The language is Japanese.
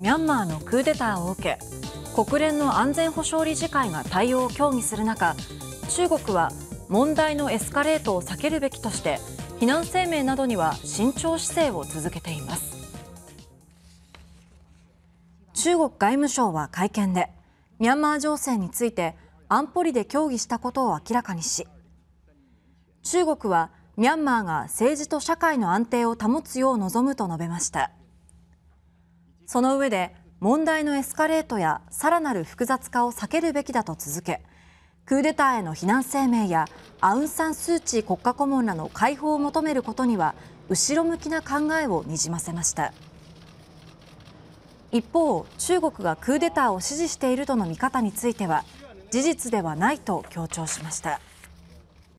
ミャンマーのクーデターを受け国連の安全保障理事会が対応を協議する中中国は問題のエスカレートを避けるべきとして非難声明などには慎重姿勢を続けています。中国外務省は会見でミャンマー情勢について安保理で協議したことを明らかにし中国はミャンマーが政治と社会の安定を保つよう望むと述べました。その上で問題のエスカレートやさらなる複雑化を避けるべきだと続けクーデターへの非難声明やアウン・サン・スー・チー国家顧問らの解放を求めることには後ろ向きな考えをにじませました一方中国がクーデターを支持しているとの見方については事実ではないと強調しました。